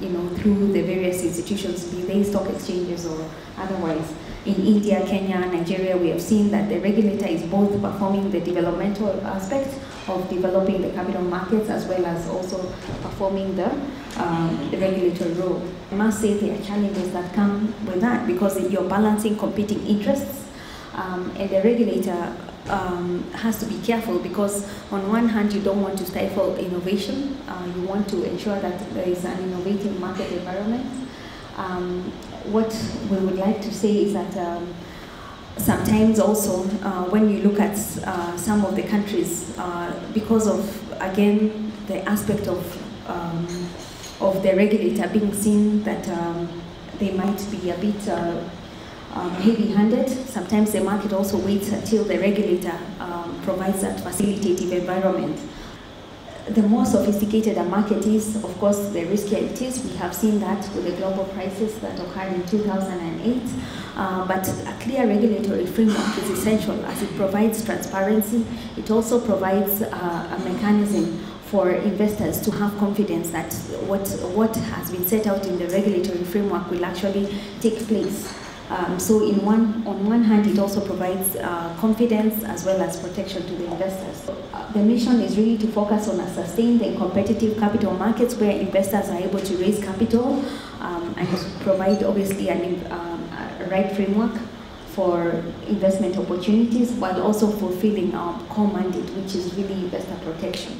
you know, through the various institutions, be they stock exchanges or otherwise. In India, Kenya, Nigeria, we have seen that the regulator is both performing the developmental aspect of developing the capital markets as well as also performing the, um, the regulatory role. I must say there are challenges that come with that because you're balancing competing interests um, and the regulator um, has to be careful because on one hand you don't want to stifle innovation, uh, you want to ensure that there is an innovative market environment. Um, what we would like to say is that um, sometimes also uh, when you look at uh, some of the countries, uh, because of again the aspect of um, of the regulator being seen that um, they might be a bit uh, um, heavy-handed. Sometimes the market also waits until the regulator um, provides that facilitative environment. The more sophisticated a market is, of course, the riskier it is. We have seen that with the global crisis that occurred in 2008. Uh, but a clear regulatory framework is essential as it provides transparency. It also provides uh, a mechanism for investors to have confidence that what, what has been set out in the regulatory framework will actually take place. Um, so in one, on one hand, it also provides uh, confidence as well as protection to the investors. Uh, the mission is really to focus on a sustained and competitive capital markets where investors are able to raise capital um, and provide obviously an, um, a right framework for investment opportunities while also fulfilling our core mandate, which is really investor protection.